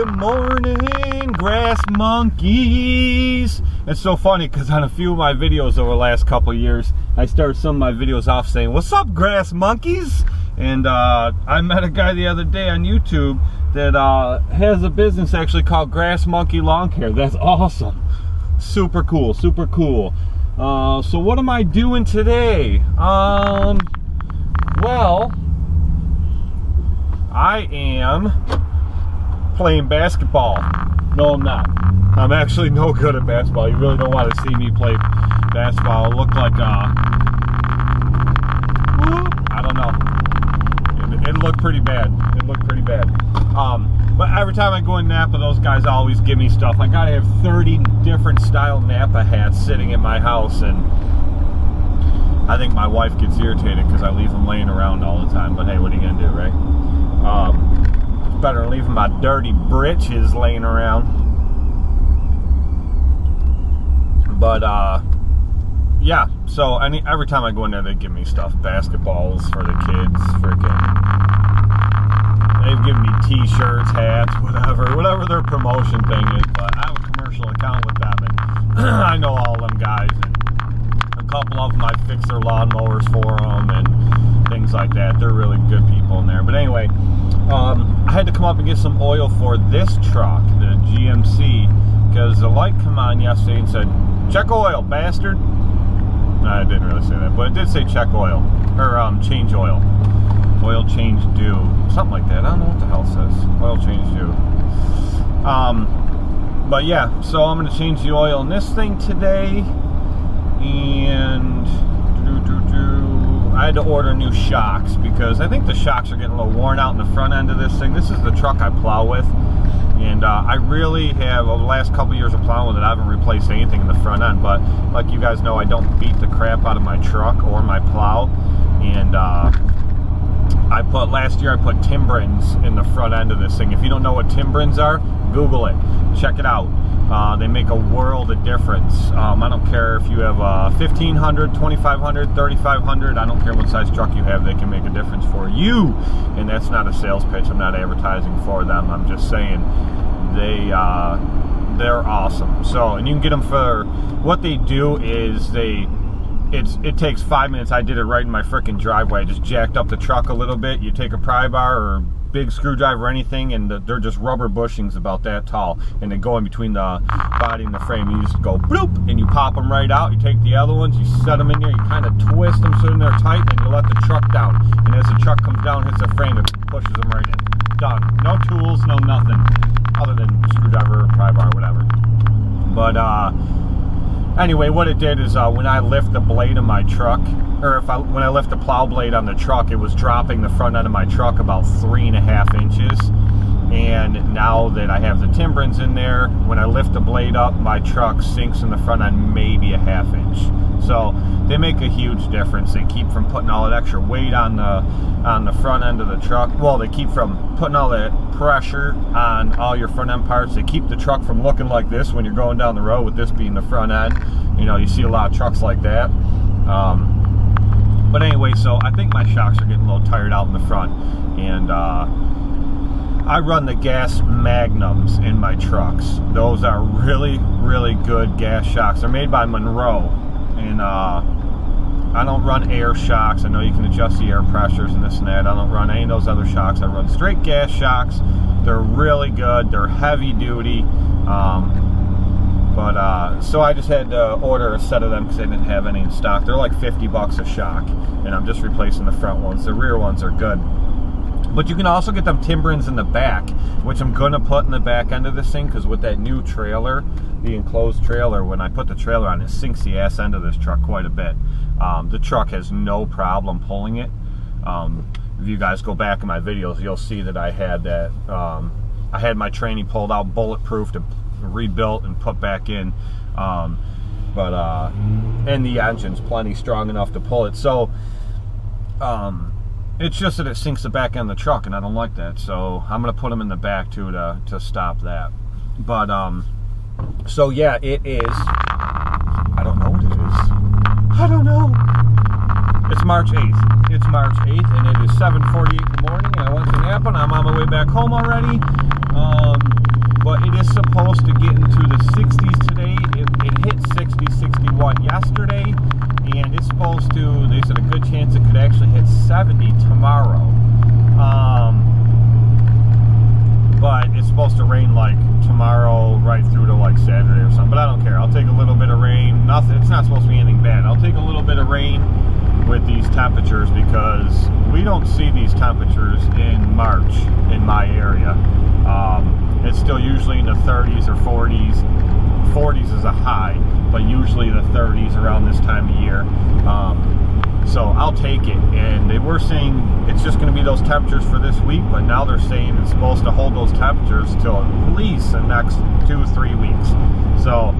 Good morning, grass monkeys. It's so funny because on a few of my videos over the last couple years, I start some of my videos off saying, What's up, grass monkeys? And uh, I met a guy the other day on YouTube that uh, has a business actually called Grass Monkey Lawn Care. That's awesome. Super cool, super cool. Uh, so what am I doing today? Um, well, I am playing basketball. No, I'm not. I'm actually no good at basketball. You really don't want to see me play basketball. It looked like, uh, I don't know. It, it looked pretty bad. It looked pretty bad. Um, but every time I go in Napa, those guys always give me stuff. I gotta have 30 different style Napa hats sitting in my house, and I think my wife gets irritated because I leave them laying around all the time. But hey, what are you gonna do, right? Um, better than leaving my dirty britches laying around. But uh, yeah. So any every time I go in there, they give me stuff, basketballs for the kids, freaking. They've given me T-shirts, hats, whatever, whatever their promotion thing is. But I have a commercial account with them, and I know all them guys, couple of them I fix their lawnmowers for them, and things like that. They're really good people in there. But anyway, um, I had to come up and get some oil for this truck, the GMC, because the light come on yesterday and said, check oil, bastard. No, I didn't really say that, but it did say check oil, or um, change oil. Oil change due, something like that. I don't know what the hell it says. Oil change due. Um, but yeah, so I'm going to change the oil in this thing today, Had to order new shocks because I think the shocks are getting a little worn out in the front end of this thing. This is the truck I plow with. And uh, I really have, over the last couple years of plowing with it, I haven't replaced anything in the front end. But like you guys know, I don't beat the crap out of my truck or my plow. And uh, I put, last year I put Timbrens in the front end of this thing. If you don't know what Timbrens are, Google it. Check it out. Uh, they make a world of difference. Um, I don't care if you have a 1500, 2500, 3500. I don't care what size truck you have. They can make a difference for you. And that's not a sales pitch. I'm not advertising for them. I'm just saying they uh, they're awesome. So, and you can get them for what they do is they it's it takes five minutes. I did it right in my freaking driveway. I just jacked up the truck a little bit. You take a pry bar or big screwdriver or anything, and the, they're just rubber bushings about that tall, and they go in between the body and the frame. You just go bloop, and you pop them right out. You take the other ones, you set them in there, you kind of twist them so they're tight, and you let the truck down. And as the truck comes down, hits the frame, it pushes them right in. Done. No tools, no nothing, other than screwdriver, pry bar, whatever. But uh, anyway, what it did is uh, when I lift the blade of my truck, or if I when I lift the plow blade on the truck, it was dropping the front end of my truck about three and a half inches. And now that I have the Timbrens in there, when I lift the blade up, my truck sinks in the front end maybe a half inch. So they make a huge difference. They keep from putting all that extra weight on the on the front end of the truck. Well, they keep from putting all that pressure on all your front end parts. They keep the truck from looking like this when you're going down the road with this being the front end. You know, you see a lot of trucks like that. Um, but anyway, so I think my shocks are getting a little tired out in the front, and. Uh, I run the gas magnums in my trucks. Those are really, really good gas shocks. They're made by Monroe. And uh, I don't run air shocks. I know you can adjust the air pressures and this and that. I don't run any of those other shocks. I run straight gas shocks. They're really good. They're heavy duty. Um, but uh, so I just had to order a set of them because they didn't have any in stock. They're like 50 bucks a shock. And I'm just replacing the front ones. The rear ones are good. But you can also get them Timbrens in the back, which I'm going to put in the back end of this thing because with that new trailer, the enclosed trailer, when I put the trailer on, it sinks the ass end of this truck quite a bit. Um, the truck has no problem pulling it. Um, if you guys go back in my videos, you'll see that I had that. Um, I had my tranny pulled out, bulletproof, to rebuilt and put back in. Um, but uh, and the engine's plenty strong enough to pull it. So. Um, it's just that it sinks the back end of the truck, and I don't like that. So I'm gonna put them in the back too to to stop that. But um, so yeah, it is. I don't know what it is. I don't know. It's March 8th. It's March 8th, and it is 7:48 in the morning. I went to Napa, and I'm on my way back home already. Um, but it is supposed to get into the 60s today. It, it hit 60, 61 yesterday, and it's supposed to, they said a good chance it could actually hit 70 tomorrow. Um, but it's supposed to rain like tomorrow right through to like Saturday or something. But I don't care. I'll take a little bit of rain. Nothing. It's not supposed to be anything bad. I'll take a little bit of rain with these temperatures because we don't see these temperatures in March in my area. Um, it's still usually in the 30s or 40s. 40s is a high, but usually the 30s around this time of year. Um, so I'll take it. And they were saying it's just going to be those temperatures for this week, but now they're saying it's supposed to hold those temperatures till at least the next two, three weeks. So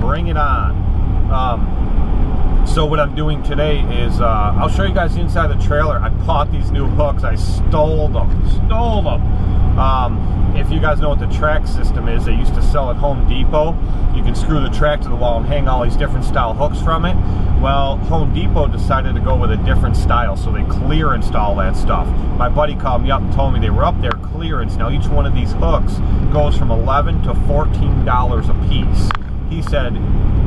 bring it on. Um, so what I'm doing today is uh, I'll show you guys inside the trailer. I bought these new hooks. I stole them. Stole them. Um, if you guys know what the track system is, they used to sell at Home Depot. You can screw the track to the wall and hang all these different style hooks from it. Well, Home Depot decided to go with a different style, so they clear install that stuff. My buddy called me up and told me they were up there clearance. Now each one of these hooks goes from 11 to $14 a piece. He said,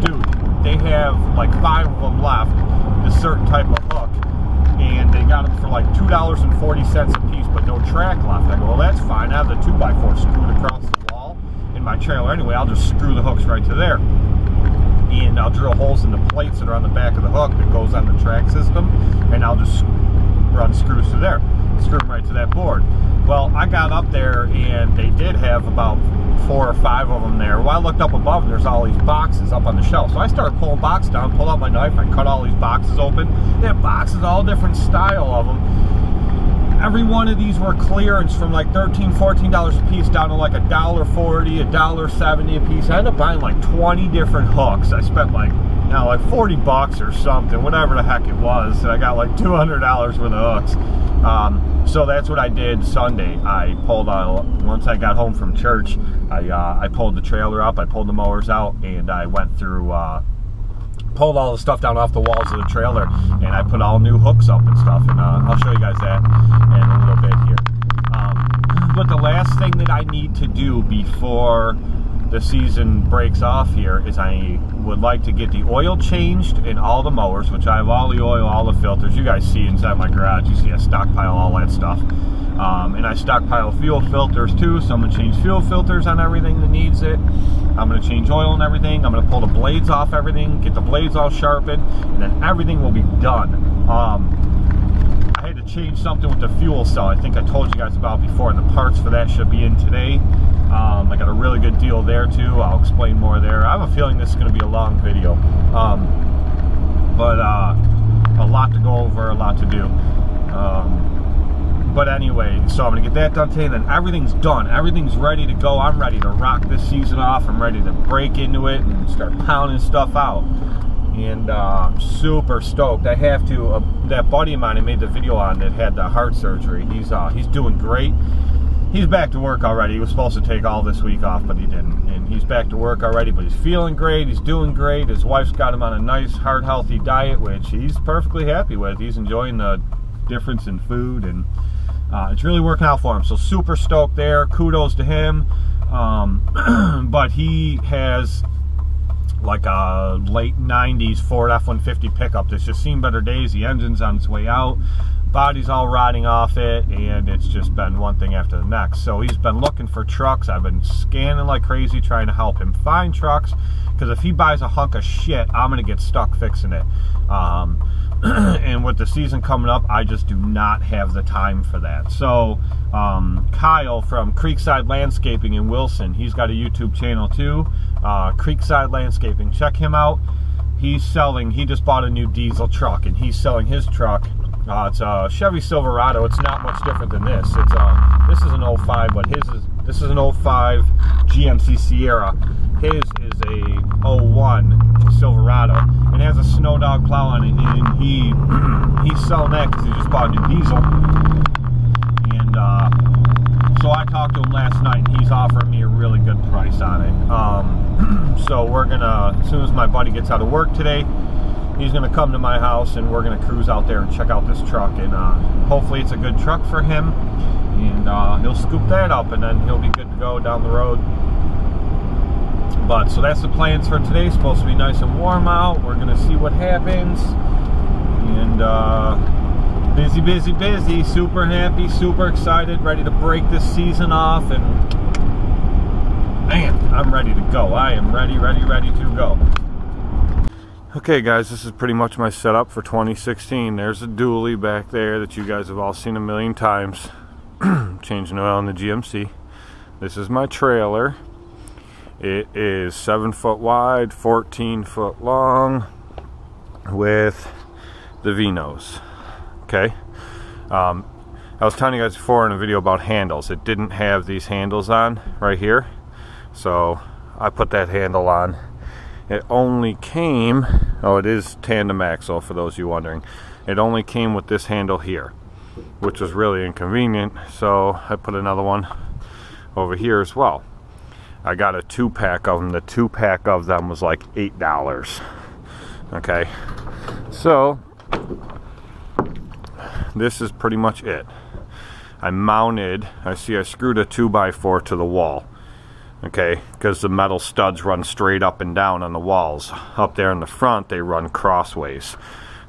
dude, they have like five of them left, this certain type of hook, and they got them for like $2.40 a piece, but no track left. I go, well, that's fine. I have the 2x4 screwed across the wall in my trailer anyway. I'll just screw the hooks right to there. And I'll drill holes in the plates that are on the back of the hook that goes on the track system, and I'll just run screws to there, screw them right to that board. Well, I got up there and they did have about four or five of them there. Well, I looked up above and there's all these boxes up on the shelf. So I started pulling boxes down, pulled out my knife, I cut all these boxes open. They have boxes, all different style of them. Every one of these were clearance from like 13 $14 a piece down to like a dollar 40 a dollar 70 a piece. I ended up buying like 20 different hooks. I spent like you like 40 bucks or something, whatever the heck it was. And I got like $200 worth of hooks. Um, so that's what I did Sunday. I pulled out, once I got home from church, I, uh, I pulled the trailer up, I pulled the mowers out, and I went through, uh, pulled all the stuff down off the walls of the trailer, and I put all new hooks up and stuff, and uh, I'll show you guys that in a little bit here. Um, but the last thing that I need to do before the season breaks off here is I would like to get the oil changed in all the mowers, which I have all the oil, all the filters. You guys see inside my garage, you see I stockpile all that stuff. Um, and I stockpile fuel filters too, so I'm to change fuel filters on everything that needs it. I'm going to change oil and everything. I'm to pull the blades off everything, get the blades all sharpened, and then everything will be done. Um, change something with the fuel cell. I think I told you guys about before, and the parts for that should be in today. Um, I got a really good deal there too. I'll explain more there. I have a feeling this is going to be a long video. Um, but uh, a lot to go over, a lot to do. Um, but anyway, so I'm going to get that done today, and then everything's done. Everything's ready to go. I'm ready to rock this season off. I'm ready to break into it and start pounding stuff out. And uh, super stoked. I have to. Uh, that buddy of mine I made the video on that had the heart surgery. He's uh, he's doing great he's back to work already. He was supposed to take all this week off, but he didn't. And he's back to work already, but he's feeling great. He's doing great. His wife's got him on a nice, heart healthy diet, which he's perfectly happy with. He's enjoying the difference in food, and uh, it's really working out for him. So super stoked there. Kudos to him. Um, but he has like a late 90s Ford F-150 pickup. That's just seen better days. The engine's on its way out. Body's all rotting off it and it's just been one thing after the next. So he's been looking for trucks. I've been scanning like crazy trying to help him find trucks because if he buys a hunk of shit i'm gonna get stuck fixing it. Um, and with the season coming up i just do not have the time for that. So um, kyle from creekside landscaping in wilson he's got a youtube channel too uh, creekside landscaping check him out he's selling he just bought a new diesel truck and he's selling his truck uh, it's a Chevy Silverado. It's not much different than this. It's a, uh, this is an 05, but his is this is an 05 GMC Sierra. His is a 01 Silverado and has a snow dog plow on it. And he he's selling that because he just bought a new diesel. And uh, so I talked to him last night. and He's offering me a really good price on it. Um, so we're gonna as soon as my buddy gets out of work today he's to come to my house and we're to cruise out there and check out this truck and uh, hopefully it's a good truck for him and uh, he'll scoop that up and then he'll be good to go down the road But so that's the plans for today. Supposed to be nice and warm out. We're gonna see what happens. And uh, busy, busy, busy. Super happy, super excited, ready to break this season off. And man, I'm ready to go. I am ready, ready, ready to go. Okay guys, this is pretty much my setup for 2016. There's a dually back there that you guys have all seen a million times. Changing oil in the GMC. This is my trailer. It is 7 foot wide, 14 foot long with the V-nose. Okay? Um, I was telling you guys before in a video about handles. It didn't have these handles on right here. So I put that handle on it only came, oh, it is tandem axle for those you wondering. It only came with this handle here, which was really inconvenient. So I put another one over here as well. I got a two pack of them. The two pack of them was like eight dollars. Okay, so this is pretty much it. I mounted, I see I screwed a 2x4 to the wall okay? Because the metal studs run straight up and down on the walls. Up there in the front they run crossways.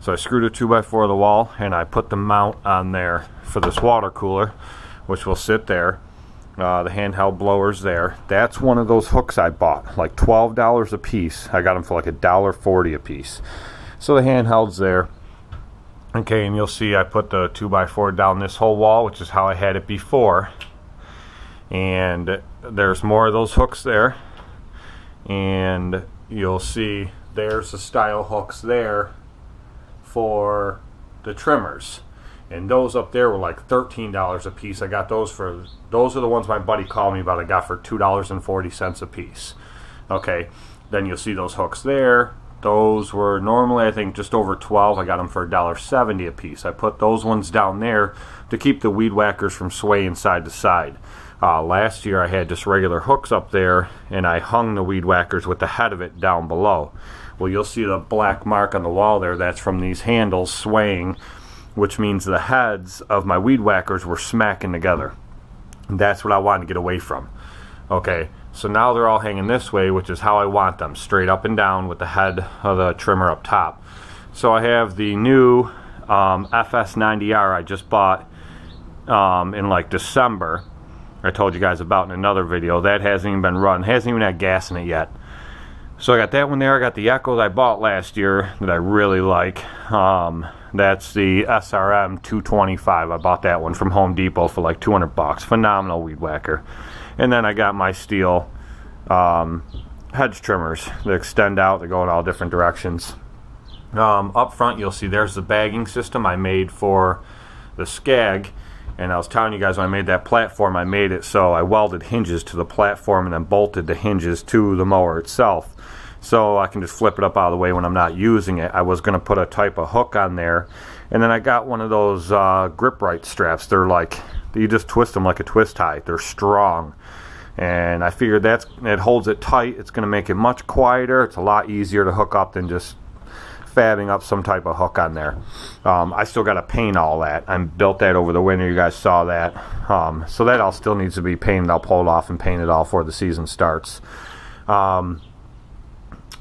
So I screwed a 2x4 to the wall and I put the mount on there for this water cooler which will sit there uh, the handheld blowers there. That's one of those hooks I bought like $12 a piece. I got them for like a dollar 40 a piece. So the handheld's there okay and you'll see I put the 2x4 down this whole wall which is how I had it before. And there's more of those hooks there. And you'll see there's the style hooks there for the trimmers. And those up there were like $13 a piece. I got those for those are the ones my buddy called me about. I got for $2.40 a piece. Okay then you'll see those hooks there those were normally I think just over 12 I got them for $1.70 a piece I put those ones down there to keep the weed whackers from swaying side to side uh, last year I had just regular hooks up there and I hung the weed whackers with the head of it down below. Well, you'll see the black mark on the wall there. That's from these handles swaying, which means the heads of my weed whackers were smacking together. That's what I wanted to get away from. Okay, so now they're all hanging this way, which is how I want them, straight up and down with the head of the trimmer up top. So I have the new um, FS90R I just bought um, in like December I told you guys about in another video. That hasn't even been run. Hasn't even had gas in it yet. So I got that one there. I got the Echo that I bought last year that I really like. Um, that's the SRM 225. I bought that one from Home Depot for like 200 bucks. Phenomenal weed whacker. And then I got my Stihl um, hedge trimmers that extend out. They go in all different directions. Um, up front, you'll see there's the bagging system I made for the Scag and I was telling you guys when I made that platform, I made it so I welded hinges to the platform and then bolted the hinges to the mower itself. So I can just flip it up out of the way when I'm not using it. I was going to put a type of hook on there. And then I got one of those uh, grip right straps. They're like, you just twist them like a twist tie. They're strong. And I figured that's it holds it tight. It's going to make it much quieter. It's a lot easier to hook up than just fabbing up some type of hook on there. Um, I still got to paint all that. I built that over the winter. You guys saw that. Um, so that all still needs to be painted. I'll pull it off and paint it all before the season starts. Um,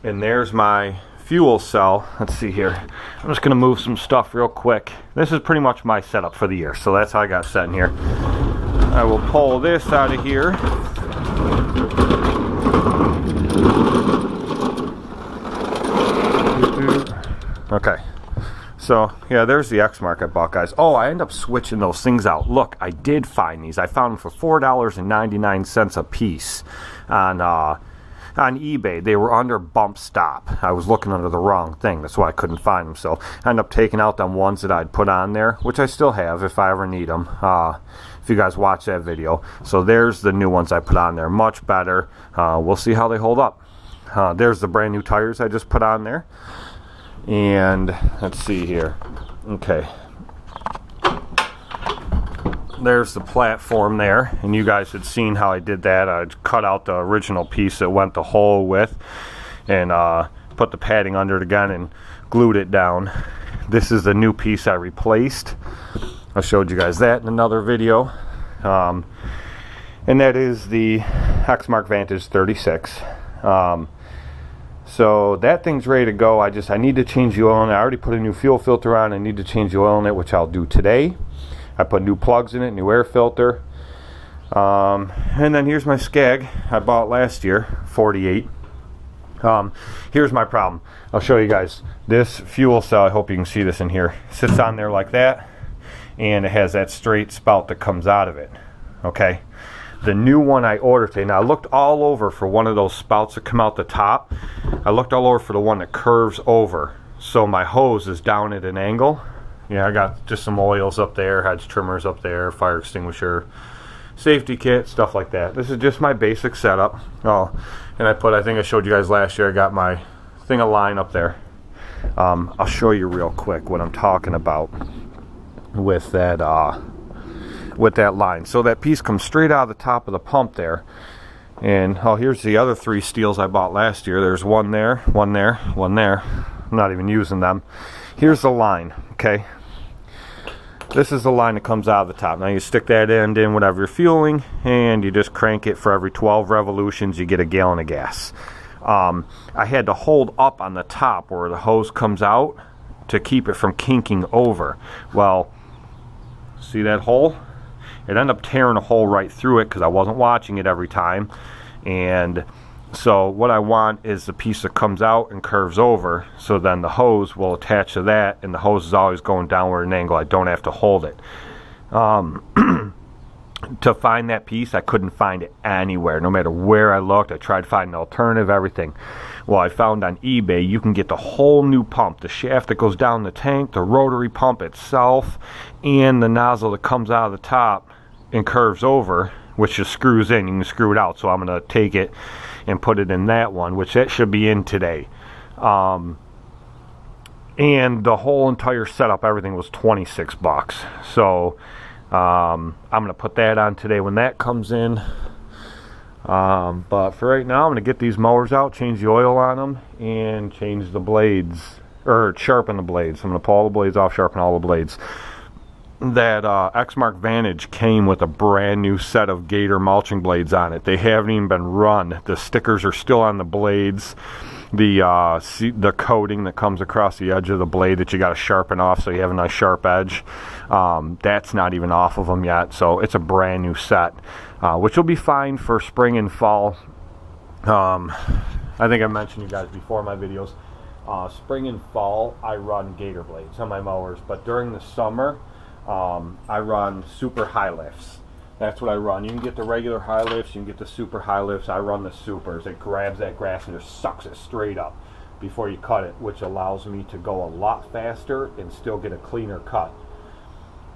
and there's my fuel cell. Let's see here. I'm just to move some stuff real quick. This is pretty much my setup for the year. So that's how I got set in here. I will pull this out of here. Okay. So, yeah, there's the Exmark I bought, guys. Oh, I end up switching those things out. Look, I did find these. I found them for $4.99 a piece on, uh, on eBay. They were under bump stop. I was looking under the wrong thing. That's why I couldn't find them. So I ended up taking out them ones that I'd put on there, which I still have if I ever need them. Uh, if you guys watch that video. So there's the new ones I put on there. Much better. Uh, we'll see how they hold up. Uh, there's the brand new tires I just put on there and let's see here okay there's the platform there and you guys had seen how I did that I cut out the original piece that went the hole with and uh, put the padding under it again and glued it down this is the new piece I replaced I showed you guys that in another video um, and that is the Exmark Vantage 36 Um, so that thing's ready to go. I just I need to change the oil in it. I already put a new fuel filter on. I need to change the oil in it, which I'll do today. I put new plugs in it, new air filter. Um, and then here's my Scag I bought last year, 48. Um, here's my problem. I'll show you guys. This fuel cell, I hope you can see this in here, sits on there like that, and it has that straight spout that comes out of it. Okay. The new one I ordered today. Now I looked all over for one of those spouts that come out the top. I looked all over for the one that curves over. So my hose is down at an angle. Yeah, I got just some oils up there, hedge trimmers up there, fire extinguisher, safety kit, stuff like that. This is just my basic setup. Oh, and I put, I think I showed you guys last year, I got my thing of line up there. Um, I'll show you real quick what I'm talking about with that uh, with that line. So that piece comes straight out of the top of the pump there. And oh, here's the other three Stihls I bought last year. There's one there, one there, one there. I'm not even using them. Here's the line, okay? This is the line that comes out of the top. Now you stick that end in whatever you're fueling and you just crank it for every 12 revolutions you get a gallon of gas. Um, I had to hold up on the top where the hose comes out to keep it from kinking over. Well, see that hole? It ended up tearing a hole right through it because I wasn't watching it every time. And so what I want is the piece that comes out and curves over. So then the hose will attach to that and the hose is always going downward an angle. I don't have to hold it. Um, to find that piece, I couldn't find it anywhere. No matter where I looked, I tried finding an alternative, everything. Well, I found on eBay you can get the whole new pump, the shaft that goes down the tank, the rotary pump itself, and the nozzle that comes out of the top and curves over, which just screws in. You can screw it out. So I'm going to take it and put it in that one, which that should be in today. Um, and the whole entire setup, everything was 26 bucks. So um, I'm going to put that on today when that comes in. Um, but for right now, I'm going to get these mowers out, change the oil on them, and change the blades, or sharpen the blades. I'm going to pull all the blades off, sharpen all the blades that uh, Exmark Vantage came with a brand new set of Gator mulching blades on it. They haven't even been run. The stickers are still on the blades. The uh, the coating that comes across the edge of the blade that you got to sharpen off so you have a nice sharp edge. Um, that's not even off of them yet. So it's a brand new set, uh, which will be fine for spring and fall. Um, I think I mentioned you guys before in my videos. Uh, spring and fall, I run Gator blades on my mowers, but during the summer, um, I run super high lifts. That's what I run. You can get the regular high lifts, you can get the super high lifts. I run the supers. It grabs that grass and just sucks it straight up before you cut it, which allows me to go a lot faster and still get a cleaner cut.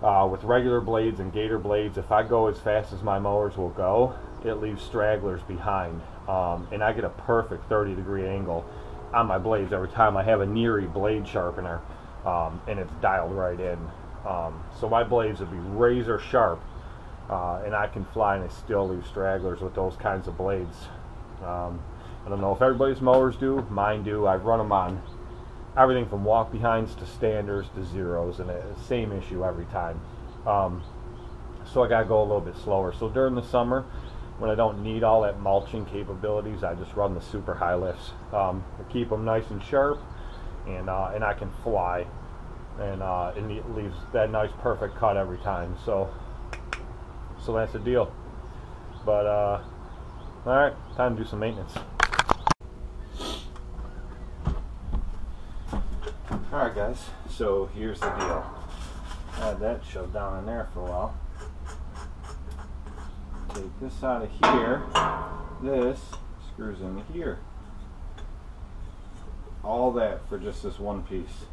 Uh, with regular blades and gator blades, if I go as fast as my mowers will go, it leaves stragglers behind. Um, and I get a perfect 30 degree angle on my blades every time. I have a Neary blade sharpener um, and it's dialed right in. Um, so my blades would be razor sharp, uh, and I can fly and I still leave stragglers with those kinds of blades. Um, I don't know if everybody's mowers do, mine do. I've run them on everything from walk behinds to standers to zeros, and the same issue every time. Um, so I gotta go a little bit slower. So during the summer, when I don't need all that mulching capabilities, I just run the super high lifts. Um, I keep them nice and sharp, and uh, and I can fly and uh, it leaves that nice perfect cut every time. So, so that's the deal. But uh, all right, time to do some maintenance. All right, guys. So here's the deal. Had that shoved down in there for a while. Take this out of here. This screws in here. All that for just this one piece.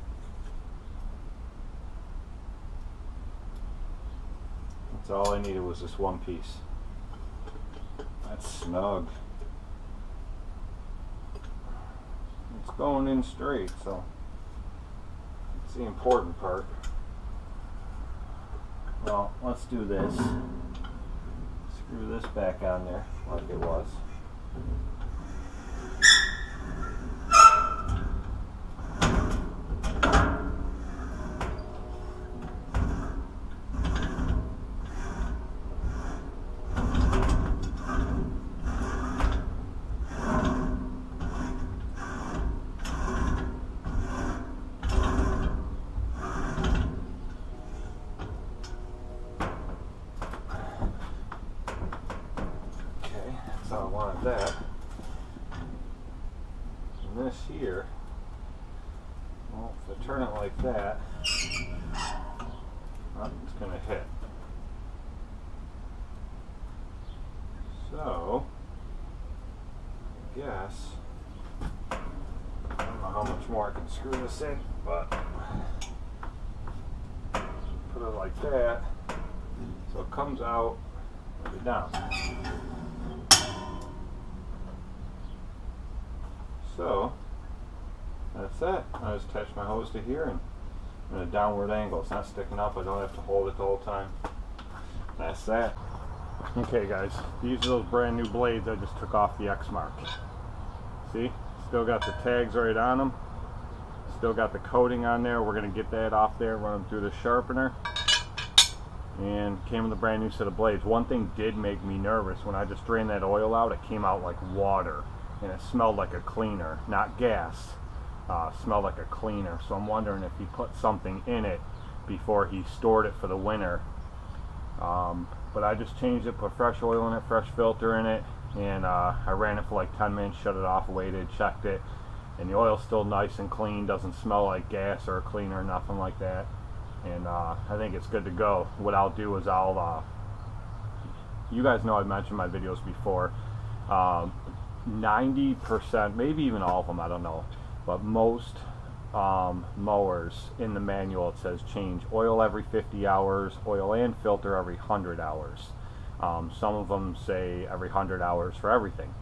All I needed was this one piece. That's snug. It's going in straight, so it's the important part. Well, let's do this. Screw this back on there like it was. so I wanted that. And this here, well, if I turn it like that, well, it's going to hit. So, I guess, I don't know how much more I can screw this in, but put it like that, so it comes out, down. So, that's it. I just attach my hose to here and in a downward angle. It's not sticking up. I don't have to hold it the whole time. That's that. Okay guys, these are those brand new blades I just took off the Exmark. See? Still got the tags right on them. Still got the coating on there. We're going to get that off there, run them through the sharpener. And came with a brand new set of blades. One thing did make me nervous. When I just drained that oil out, it came out like water. And it smelled like a cleaner, not gas. Uh, smelled like a cleaner. So I'm wondering if he put something in it before he stored it for the winter. Um, but I just changed it, put fresh oil in it, fresh filter in it, and uh, I ran it for like 10 minutes, shut it off, waited, checked it, and the oil's still nice and clean, doesn't smell like gas or cleaner, nothing like that. And uh, I think it's good to go. What I'll do is I'll, uh, you guys know I've mentioned my videos before, 90%, um, maybe even all of them, I don't know, but most um, mowers in the manual it says change oil every 50 hours oil and filter every 100 hours um, some of them say every 100 hours for everything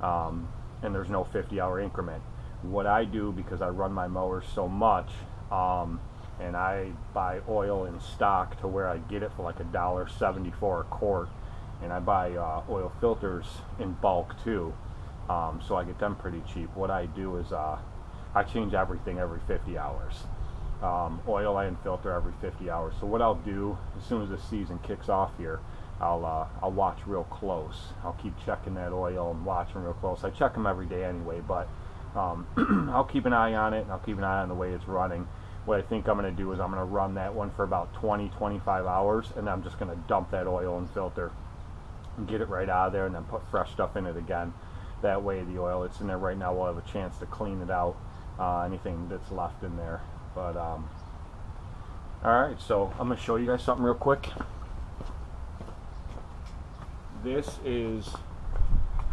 um, and there's no 50 hour increment what I do because I run my mowers so much um, and I buy oil in stock to where I get it for like a dollar 74 a quart and I buy uh, oil filters in bulk too um, so I get them pretty cheap what I do is uh, I change everything every 50 hours. Um, oil and filter every 50 hours. So what I'll do as soon as the season kicks off here, I'll uh, I'll watch real close. I'll keep checking that oil and watching real close. I check them every day anyway, but um, I'll keep an eye on it and I'll keep an eye on the way it's running. What I think I'm going to do is I'm going to run that one for about 20, 25 hours, and I'm just going to dump that oil and filter and get it right out of there, and then put fresh stuff in it again. That way, the oil that's in there right now will have a chance to clean it out uh, anything that's left in there. But um, all right, so I'm gonna show you guys something real quick. This is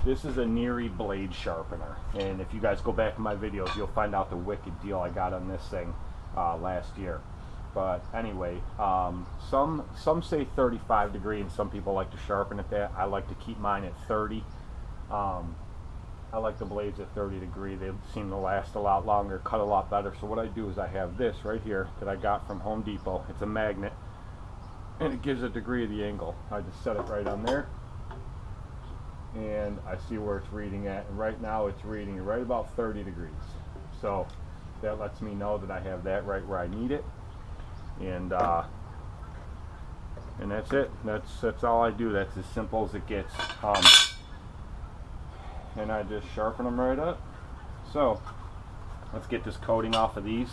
this is a Neary blade sharpener, and if you guys go back in my videos, you'll find out the wicked deal I got on this thing uh, last year. But anyway, um, some some say 35 degree, and some people like to sharpen at that. I like to keep mine at 30. Um, I like the blades at 30 degree. They seem to last a lot longer, cut a lot better. So what I do is I have this right here that I got from Home Depot. It's a magnet and it gives a degree of the angle. I just set it right on there and I see where it's reading at. And right now it's reading right about 30 degrees. So that lets me know that I have that right where I need it. And uh, and that's it. That's that's all I do. That's as simple as it gets. Um, and I just sharpen them right up. So let's get this coating off of these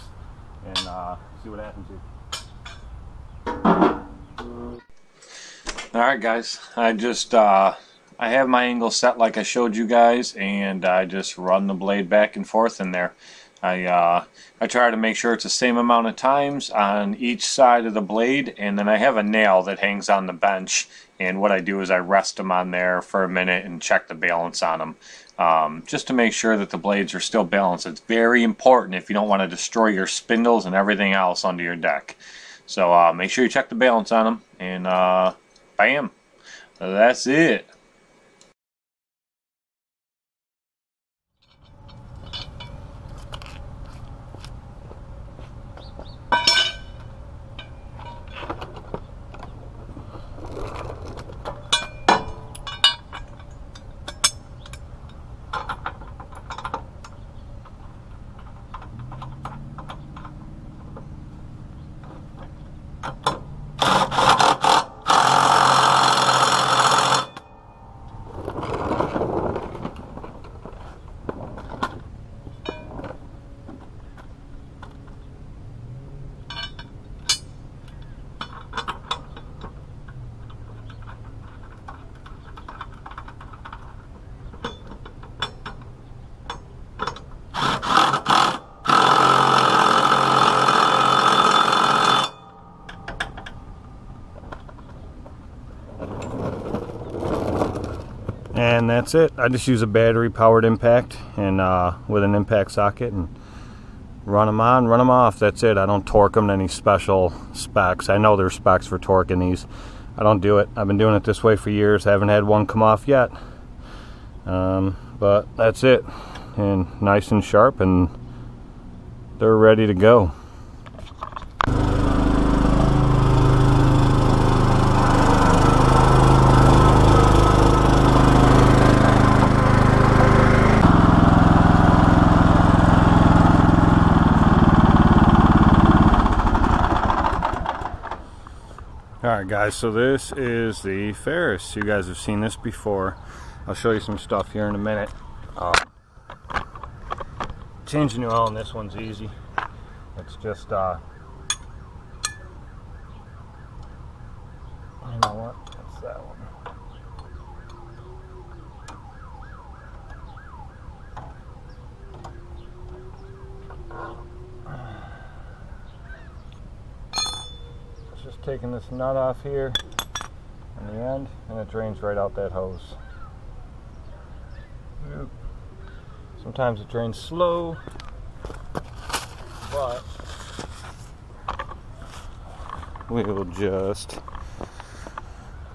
and uh, see what happens here. Alright guys, I just uh, I have my angle set like I showed you guys and I just run the blade back and forth in there. I uh, I try to make sure it's the same amount of times on each side of the blade and then I have a nail that hangs on the bench and what I do is I rest them on there for a minute and check the balance on them um, just to make sure that the blades are still balanced. It's very important if you don't want to destroy your spindles and everything else under your deck. So uh, make sure you check the balance on them and uh, bam, that's it. That's it. I just use a battery powered impact and uh, with an impact socket and run them on, run them off. That's it. I don't torque them to any special specs. I know there's specs for torquing these. I don't do it. I've been doing it this way for years. I haven't had one come off yet. Um, but that's it. And nice and sharp and they're ready to go. Alright guys, so this is the Ferris. You guys have seen this before. I'll show you some stuff here in a minute. Uh, changing the oil on this one's easy. It's just, uh, you know what, what's that one? It's taking this nut off here in the end and it drains right out that hose. Sometimes it drains slow, but we will just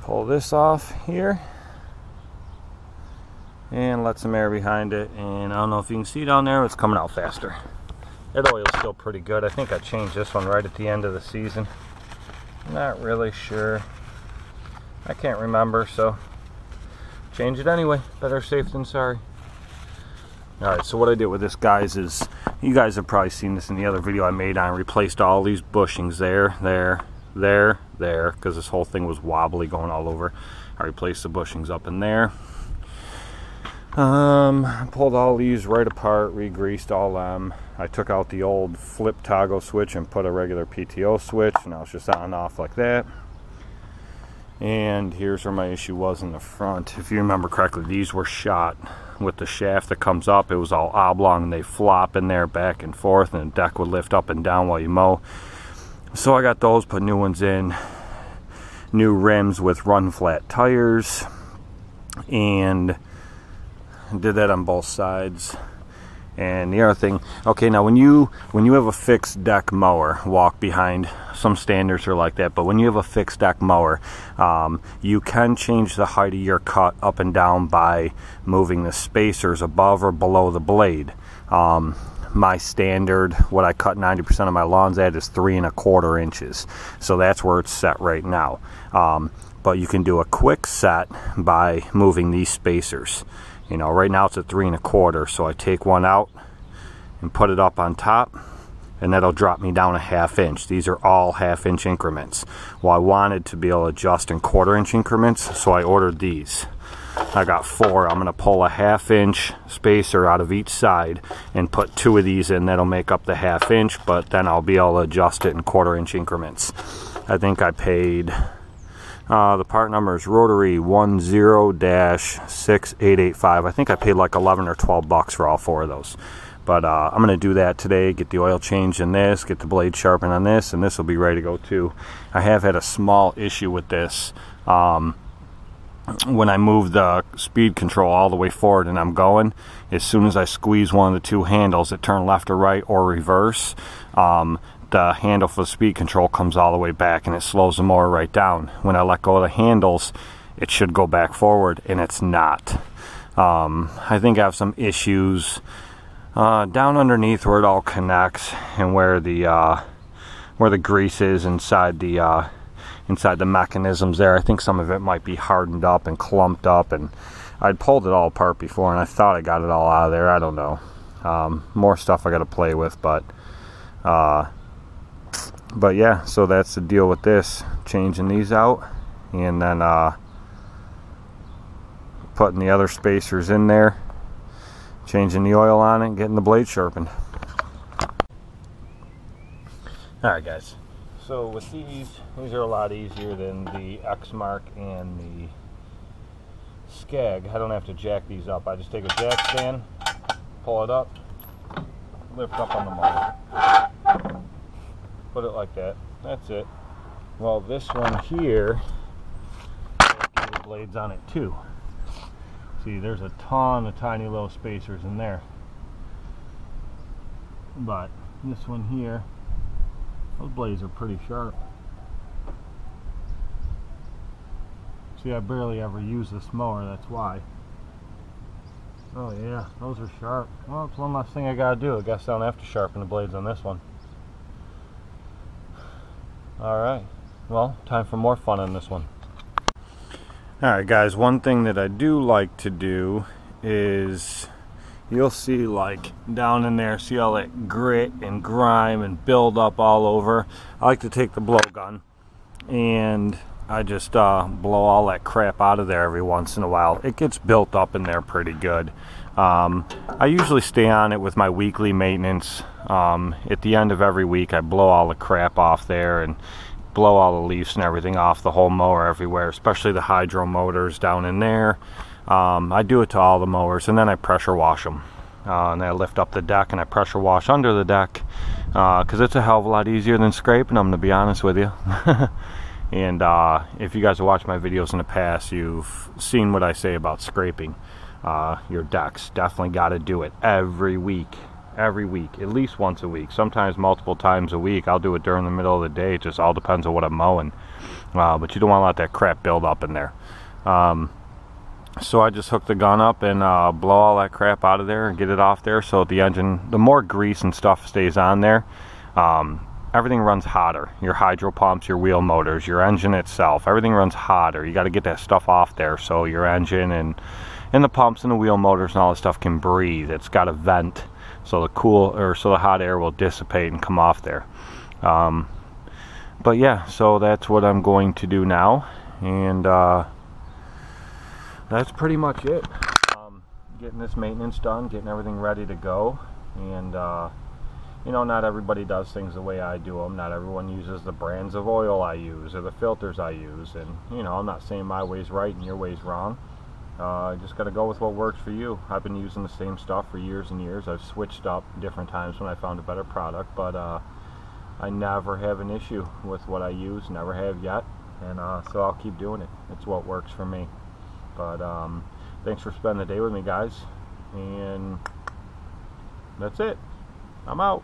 pull this off here and let some air behind it. And I don't know if you can see down there it's coming out faster. That oil's still pretty good. I think I changed this one right at the end of the season not really sure I can't remember so change it anyway better safe than sorry Alright, so what I did with this, guys, is you guys have probably seen this in the other video I made. I replaced all these bushings there, there, there, there, because this whole thing was wobbly going all over. I replaced the bushings up in there. Um, pulled all these right apart, re-greased all them. I took out the old flip toggle switch and put a regular PTO switch. And now it's just on and off like that. And here's where my issue was in the front. If you remember correctly, these were shot with the shaft that comes up. It was all oblong and they flop in there back and forth and the deck would lift up and down while you mow. So I got those, put new ones in. New rims with run flat tires. And did that on both sides. And the other thing, okay, now when you when you have a fixed deck mower, walk behind. Some standards are like that, but when you have a fixed deck mower, um, you can change the height of your cut up and down by moving the spacers above or below the blade. Um, my standard, what I cut 90% of my lawns at, is three and a quarter inches. So that's where it's set right now. Um, but you can do a quick set by moving these spacers you know right now it's at three and a quarter so I take one out and put it up on top and that'll drop me down a half inch. These are all half inch increments. Well I wanted to be able to adjust in quarter inch increments so I ordered these. I got four. I'm gonna pull a half inch spacer out of each side and put two of these in. That'll make up the half inch but then I'll be able to adjust it in quarter inch increments. I think I paid uh, the part number is rotary 10-6885. I think I paid like 11 or 12 bucks for all four of those. But uh, I'm going to do that today, get the oil changed in this, get the blade sharpened on this, and this will be ready to go too. I have had a small issue with this. Um, when I move the speed control all the way forward and I'm going, as soon as I squeeze one of the two handles, it turn left or right or reverse. Um, the handle for the speed control comes all the way back and it slows the mower right down. When I let go of the handles, it should go back forward and it's not. Um, I think I have some issues uh, down underneath where it all connects and where the uh, where the grease is inside the uh, inside the mechanisms there. I think some of it might be hardened up and clumped up and I'd pulled it all apart before and I thought I got it all out of there. I don't know. Um, more stuff I got to play with, but uh, but yeah so that's the deal with this changing these out and then uh, putting the other spacers in there changing the oil on it getting the blade sharpened. Alright guys. So with these these are a lot easier than the Exmark and the Scag. I don't have to jack these up. I just take a jack stand pull it up lift up on the motor put it like that. That's it. Well, this one here, blades on it too. See, there's a ton of tiny little spacers in there. But this one here, those blades are pretty sharp. See, I barely ever use this mower, that's why. Oh yeah, those are sharp. Well, it's one less thing I gotta do. I guess I don't have to sharpen the blades on this one. Alright, well, time for more fun on this one. Alright guys, one thing that I do like to do is you'll see like down in there, see all that grit and grime and build up all over. I like to take the blowgun and I just uh, blow all that crap out of there every once in a while. It gets built up in there pretty good. Um, I usually stay on it with my weekly maintenance. Um, at the end of every week, I blow all the crap off there and blow all the leaves and everything off the whole mower everywhere, especially the hydro motors down in there. Um, I do it to all the mowers and then I pressure wash them. Uh, and I lift up the deck and I pressure wash under the deck because uh, it's a hell of a lot easier than scraping them, to be honest with you. And uh, if you guys have watched my videos in the past, you've seen what I say about scraping uh, your decks. Definitely got to do it every week. Every week, at least once a week. Sometimes multiple times a week. I'll do it during the middle of the day. It just all depends on what I'm mowing. Uh, but you don't want to let that crap build up in there. Um, so I just hook the gun up and uh, blow all that crap out of there and get it off there so the engine, the more grease and stuff stays on there, um, everything runs hotter. Your hydro pumps, your wheel motors, your engine itself, everything runs hotter. You got to get that stuff off there so your engine and and the pumps and the wheel motors and all this stuff can breathe. It's got a vent so the cool or so the hot air will dissipate and come off there. Um, but yeah, so that's what I'm going to do now, and uh, that's pretty much it. Um, getting this maintenance done, getting everything ready to go, and. Uh, you know, not everybody does things the way I do them. Not everyone uses the brands of oil I use or the filters I use. And, you know, I'm not saying my way's right and your way's wrong. Uh, just got to go with what works for you. I've been using the same stuff for years and years. I've switched up different times when I found a better product, but uh, I never have an issue with what I use, never have yet. And uh, so I'll keep doing it. It's what works for me. But um, thanks for spending the day with me, guys. And that's it. I'm out.